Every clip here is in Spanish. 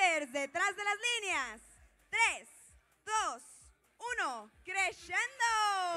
Drivers detrás de las líneas. 3, 2, 1. Crescendo.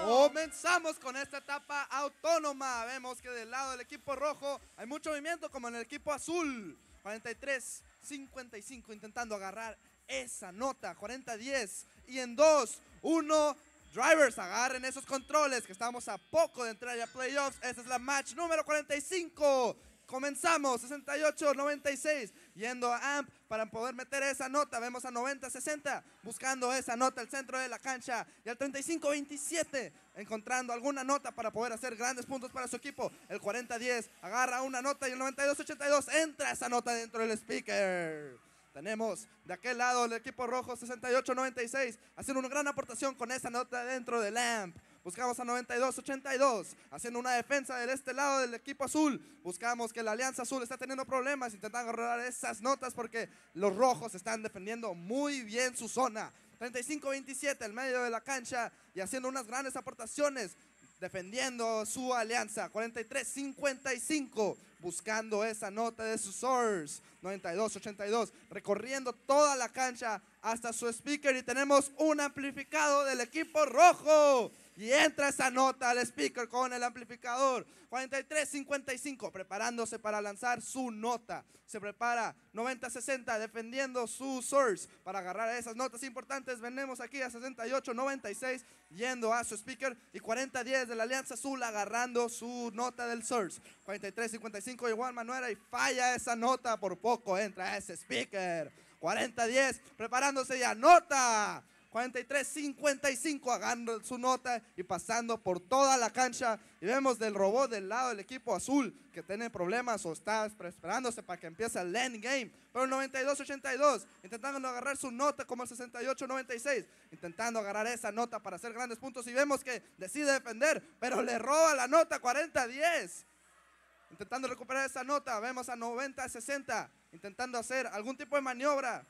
Comenzamos con esta etapa autónoma. Vemos que del lado del equipo rojo hay mucho movimiento como en el equipo azul. 43, 55 intentando agarrar esa nota. 40-10 y en 2, 1. Drivers, agarren esos controles que estamos a poco de entrar ya a playoffs. Esta es la match número 45. Comenzamos, 68-96, yendo a AMP para poder meter esa nota. Vemos a 90-60, buscando esa nota al centro de la cancha. Y al 35-27, encontrando alguna nota para poder hacer grandes puntos para su equipo. El 40-10 agarra una nota y el 92-82 entra esa nota dentro del speaker. Tenemos de aquel lado el equipo rojo 68-96 haciendo una gran aportación con esa nota dentro del AMP. Buscamos a 92-82, haciendo una defensa del este lado del equipo azul. Buscamos que la Alianza Azul está teniendo problemas, intentando agarrar esas notas porque los rojos están defendiendo muy bien su zona. 35-27 en medio de la cancha y haciendo unas grandes aportaciones defendiendo su alianza. 43-55, buscando esa nota de su source. 92-82, recorriendo toda la cancha hasta su speaker y tenemos un amplificado del equipo rojo y entra esa nota al speaker con el amplificador. 43, 55, preparándose para lanzar su nota. Se prepara 90, 60, defendiendo su source para agarrar esas notas importantes. venimos aquí a 68, 96, yendo a su speaker. Y 40, 10 de la Alianza Azul agarrando su nota del source. 43, 55, y Juan Manuera y falla esa nota. Por poco entra ese speaker. 40-10, preparándose y anota 43, 55, agarrando su nota y pasando por toda la cancha. Y vemos del robot del lado del equipo azul que tiene problemas o está esperándose para que empiece el end game. Pero el 92, 82, intentando agarrar su nota como el 68, 96, intentando agarrar esa nota para hacer grandes puntos. Y vemos que decide defender, pero le roba la nota 40, 10 intentando recuperar esa nota. Vemos a 90, 60, intentando hacer algún tipo de maniobra.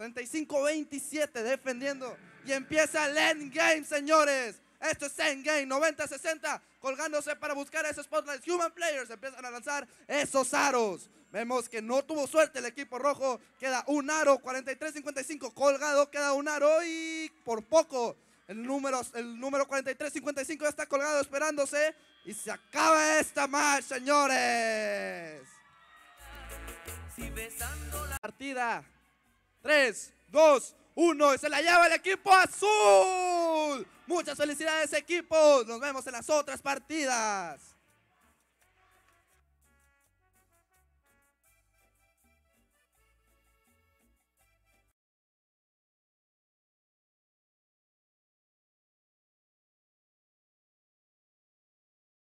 35-27 defendiendo. Y empieza el endgame, señores. Esto es endgame, 90-60, colgándose para buscar esos spotlights. Human players empiezan a lanzar esos aros. Vemos que no tuvo suerte el equipo rojo. Queda un aro, 43-55 colgado. Queda un aro y por poco el número, el número 43-55 está colgado esperándose. Y se acaba esta match, señores. la partida 3, 2, 1. Se la lleva el equipo azul. Muchas felicidades equipos. Nos vemos en las otras partidas.